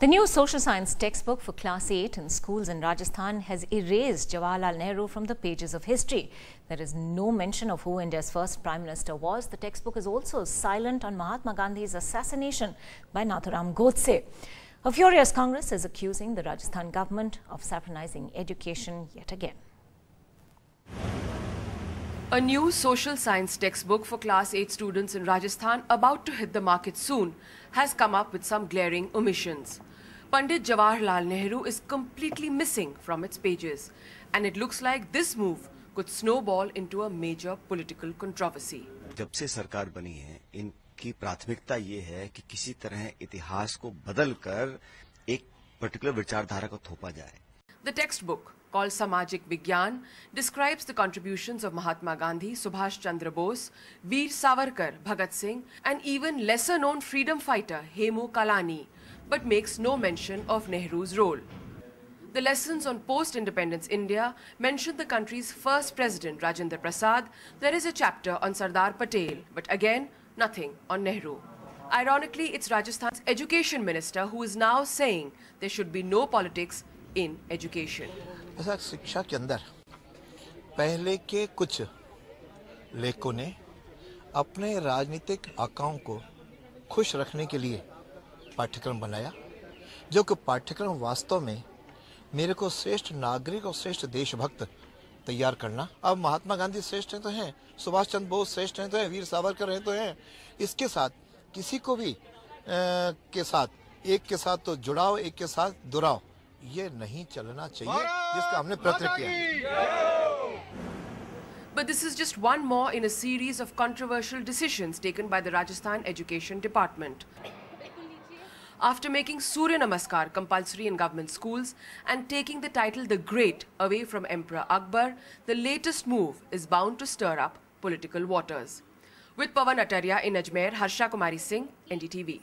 The new social science textbook for class 8 in schools in Rajasthan has erased Jawaharlal Nehru from the pages of history. There is no mention of who India's first prime minister was. The textbook is also silent on Mahatma Gandhi's assassination by Nathuram Godse. A furious Congress is accusing the Rajasthan government of saffronizing education yet again. A new social science textbook for class 8 students in Rajasthan about to hit the market soon has come up with some glaring omissions. Pandit Jawaharlal Nehru is completely missing from its pages and it looks like this move कुछ snowball into a major political controversy जब से सरकार बनी है इनकी प्राथमिकता ये है कि किसी तरह इतिहास को बदल कर एक पर्टिकुलर विचारधारा को थोपा जाए। The text book call Samajik Vigyan describes the contribution of Mahatma Gandhi Subhash Chandra Bose Veer Savarkar Bhagat Singh and even lesser known freedom fighter Hemu Kalani but makes no mention of Nehru's role. The lessons on post-independence India mention the country's first president Rajendra Prasad. There is a chapter on Sardar Patel, but again, nothing on Nehru. Ironically, it's Rajasthan's education minister who is now saying there should be no politics in education. ऐसा शिक्षा के अंदर पहले के कुछ लेखकों ने अपने राजनीतिक आकाओं को खुश रखने के लिए पाठ्यक्रम बनाया जो कि पाठ्यक्रम वास्तव में मेरे को श्रेष्ठ नागरिक और श्रेष्ठ देशभक्त तैयार करना। अब महात्मा गांधी श्रेष्ठ हैं तो हैं सुभाष चंद्र बोस श्रेष्ठ हैं तो हैं वीर सावरकर हैं तो हैं। इसके साथ किसी को भी आ, के साथ एक के साथ तो जुड़ाव एक के साथ दुराव ये नहीं चलना चाहिए जिसका हमने प्रयत्न किया। But this is just one more in a series of controversial decisions taken by the Rajasthan Education Department. After making Surya Namaskar compulsory in government schools and taking the title The Great away from Emperor Akbar, the latest move is bound to stir up political waters. With Pavan Ataria in Ajmer, Harsha Kumari Singh, NDTV.